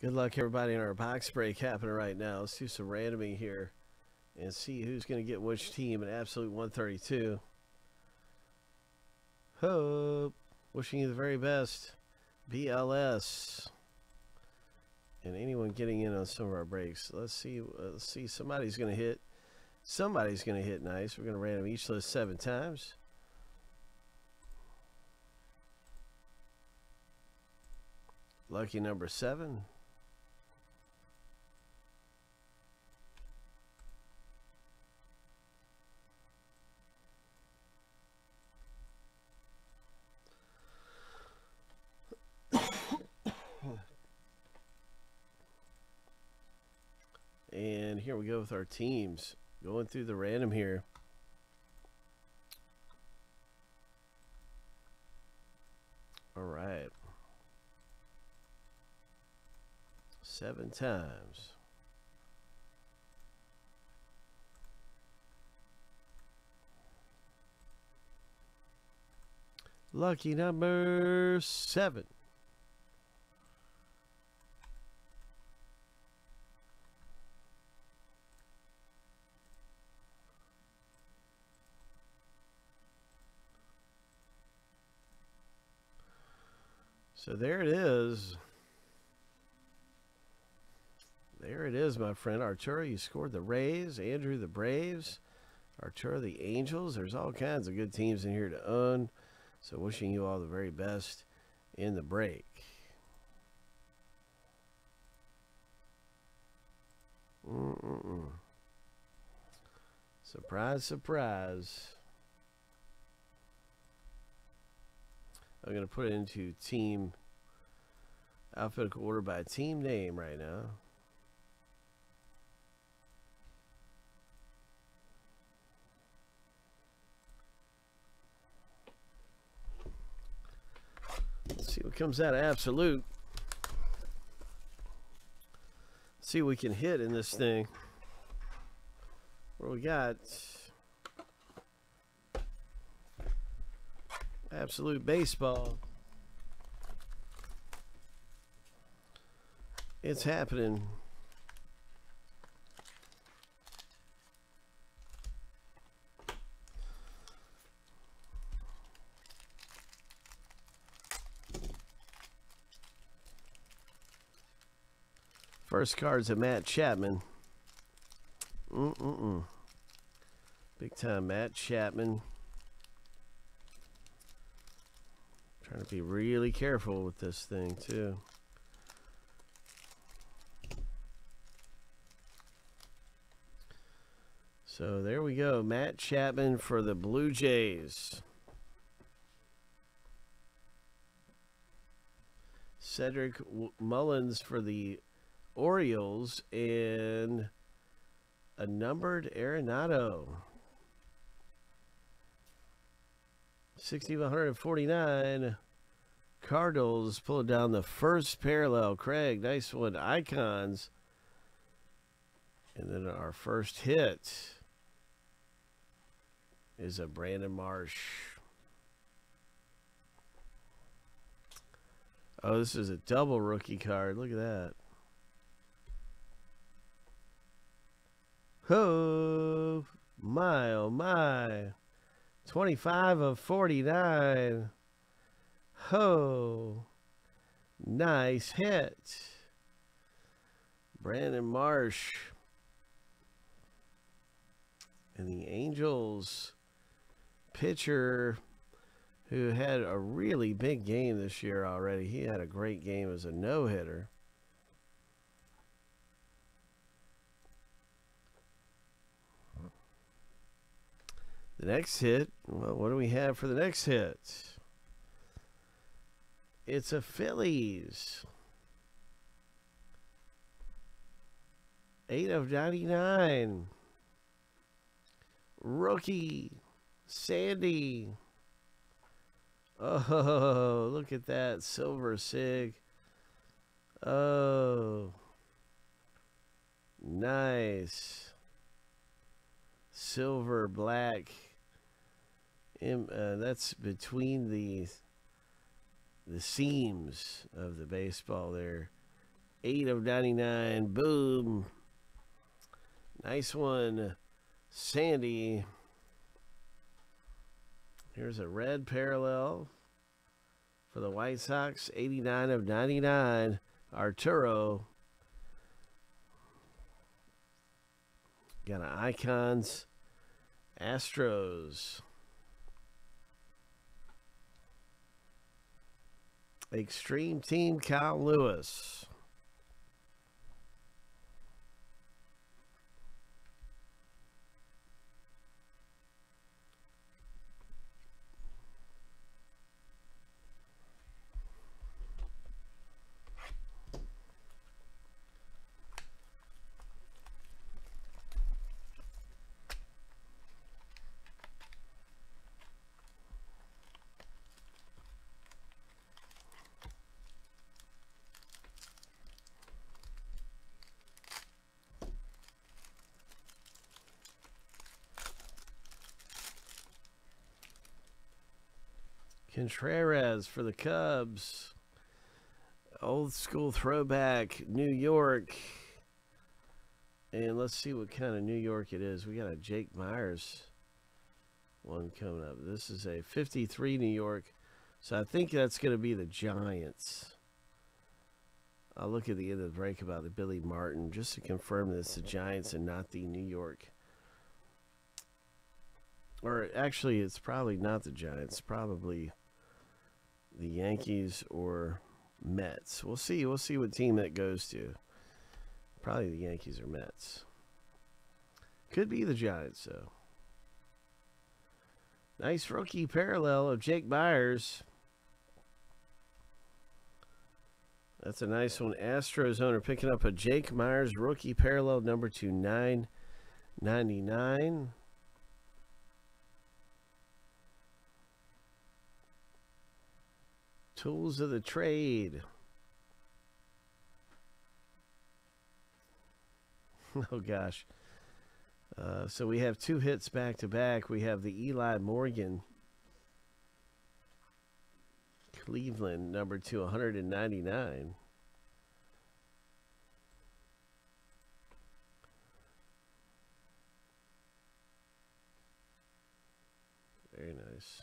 Good luck, everybody, in our box break happening right now. Let's do some randoming here and see who's going to get which team at Absolute 132. Hope. Wishing you the very best. BLS. And anyone getting in on some of our breaks. Let's see. Let's see. Somebody's going to hit. Somebody's going to hit nice. We're going to random each list seven times. Lucky number seven. And here we go with our teams. Going through the random here. All right. Seven times. Lucky number seven. So there it is. There it is, my friend. Arturo, you scored the Rays. Andrew, the Braves. Arturo, the Angels. There's all kinds of good teams in here to own. So wishing you all the very best in the break. Mm -mm -mm. Surprise, surprise. I'm going to put it into team alphabetical order by team name right now. Let's see what comes out of absolute. Let's see what we can hit in this thing. What we got? Absolute baseball. It's happening. First card's a Matt Chapman. Mm-mm-mm. Big time Matt Chapman. Trying to be really careful with this thing too. So there we go. Matt Chapman for the Blue Jays. Cedric Mullins for the Orioles and a numbered Arenado. 6,149. Cardinals pulling down the first parallel. Craig, nice one. Icons. And then our first hit is a Brandon Marsh. Oh, this is a double rookie card. Look at that. Oh, my, oh, my. 25 of 49. Ho. Nice hit. Brandon Marsh. And the Angels pitcher who had a really big game this year already. He had a great game as a no-hitter. The next hit, well, what do we have for the next hit? It's a Phillies. 8 of 99. Rookie. Sandy. Oh, look at that. Silver Sig. Oh. Nice. Silver black uh, that's between the the seams of the baseball there. 8 of 99. Boom. Nice one, Sandy. Here's a red parallel for the White Sox. 89 of 99. Arturo. Got an Icons. Astros. Extreme Team Kyle Lewis. Contreras for the Cubs. Old school throwback, New York. And let's see what kind of New York it is. We got a Jake Meyers one coming up. This is a 53 New York. So I think that's going to be the Giants. I'll look at the end of the break about the Billy Martin just to confirm that it's the Giants and not the New York. Or actually, it's probably not the Giants. Probably the Yankees or Mets. We'll see. We'll see what team that goes to. Probably the Yankees or Mets. Could be the Giants, though. Nice rookie parallel of Jake Meyers. That's a nice one. Astros owner picking up a Jake Meyers rookie parallel number to 999. Tools of the trade. oh gosh. Uh, so we have two hits back to back. We have the Eli Morgan Cleveland number to 199. Very nice.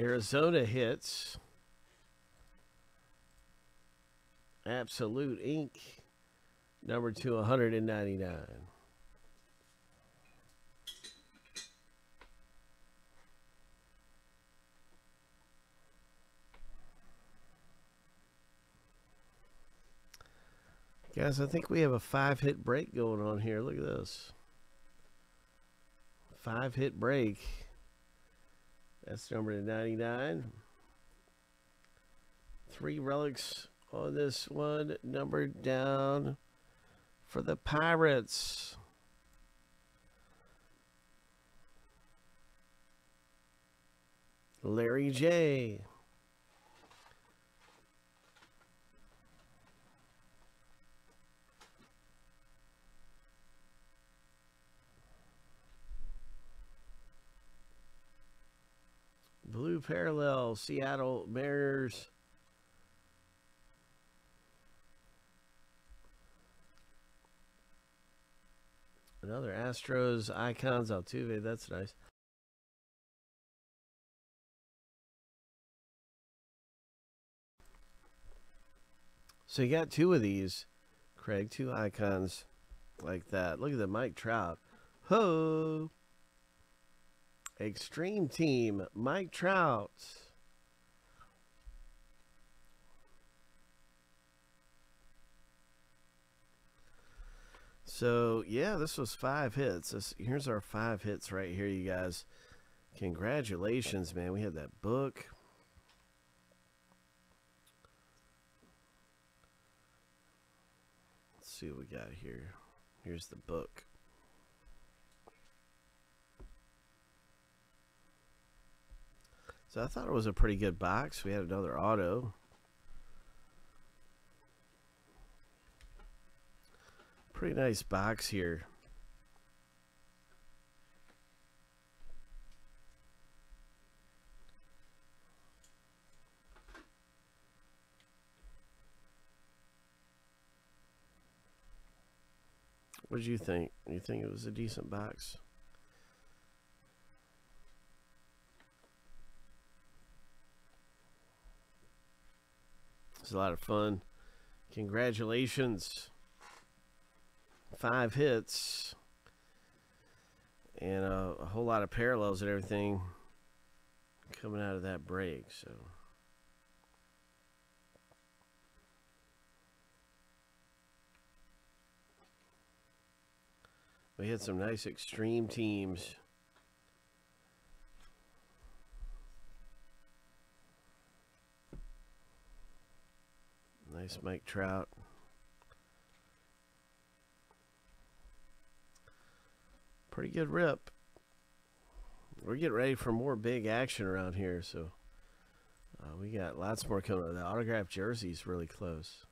Arizona hits. Absolute Ink. Number to 199. Guys, I think we have a five hit break going on here. Look at this. Five hit break. That's number 99. Three relics on this one. Number down for the Pirates. Larry J. Parallel, Seattle Mariners. Another Astros icons Altuve. That's nice. So you got two of these, Craig. Two icons like that. Look at the Mike Trout. Ho! Extreme Team, Mike Trout. So, yeah, this was five hits. This, here's our five hits right here, you guys. Congratulations, man. We had that book. Let's see what we got here. Here's the book. So I thought it was a pretty good box. We had another auto. Pretty nice box here. What did you think? You think it was a decent box? It's a lot of fun. Congratulations. Five hits. And a, a whole lot of parallels and everything coming out of that break. So. We had some nice extreme teams. Nice Mike Trout. Pretty good rip. We're getting ready for more big action around here, so uh, we got lots more coming. The autograph jersey's really close.